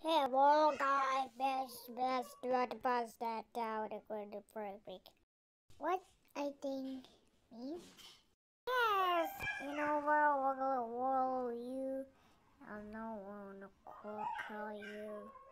Hey, well, guys, best, best, what pass that out going to break. What I think means? Yes, you know what, woggle, wall you, I know, going to call you.